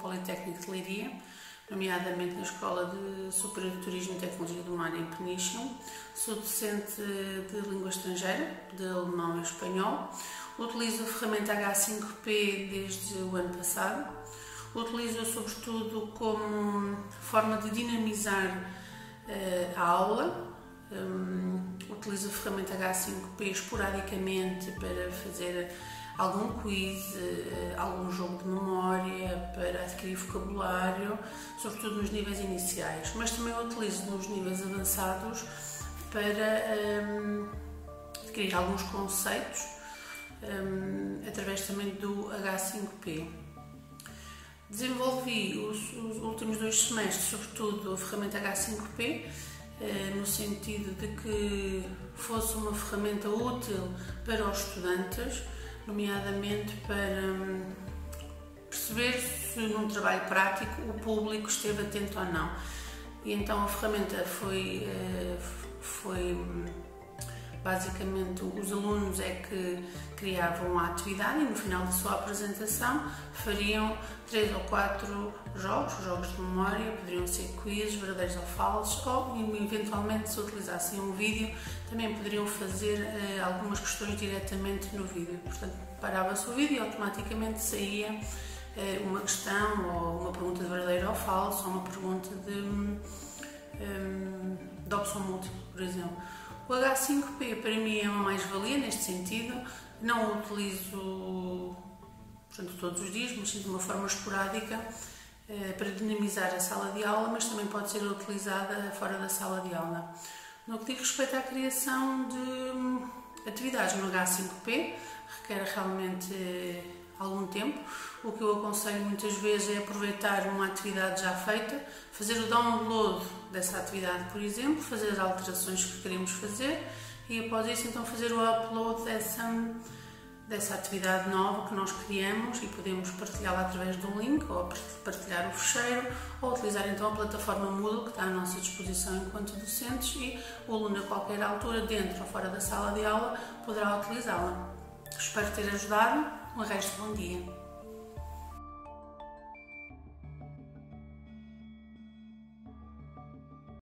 Politécnico de Leiria, nomeadamente na Escola de Superior Turismo e Tecnologia do Mar em Peniche. Sou docente de língua estrangeira, de alemão e espanhol. Utilizo a ferramenta H5P desde o ano passado. Utilizo-a sobretudo como forma de dinamizar uh, a aula. Um, utilizo a ferramenta H5P esporadicamente para fazer algum quiz, uh, algum jogo de memória, para adquirir vocabulário, sobretudo nos níveis iniciais, mas também utilizo nos níveis avançados para um, adquirir alguns conceitos um, através também do H5P. Desenvolvi os, os, últimos dois semestres, sobretudo a ferramenta H5P, eh, no sentido de que fosse uma ferramenta útil para os estudantes, nomeadamente para hum, perceber se num trabalho prático o público esteve atento ou não. E então a ferramenta foi, eh, foi Basicamente, os alunos é que criavam a atividade e no final da sua apresentação fariam três ou quatro jogos, jogos de memória, poderiam ser quizzes, verdadeiros ou falsos, ou eventualmente, se utilizassem um vídeo, também poderiam fazer uh, algumas questões diretamente no vídeo. Portanto, parava-se o vídeo e automaticamente saía uh, uma questão, ou uma pergunta de verdadeiro ou falso, ou uma pergunta de, um, de opção múltipla, por exemplo. O H5P para mim é uma mais-valia neste sentido, não o utilizo portanto, todos os dias, mas de uma forma esporádica eh, para dinamizar a sala de aula, mas também pode ser utilizada fora da sala de aula. No que diz respeito à criação de hum, atividades no H5P, requer realmente eh, algum tempo. O que eu aconselho muitas vezes é aproveitar uma atividade já feita, fazer o download dessa atividade, por exemplo, fazer as alterações que queremos fazer e após isso então fazer o upload dessa, dessa atividade nova que nós criamos e podemos partilhá-la através do link ou partilhar o fecheiro ou utilizar então a plataforma Moodle que está à nossa disposição enquanto docentes e o aluno a qualquer altura, dentro ou fora da sala de aula, poderá utilizá-la. Espero ter ajudado. Um resto bom dia.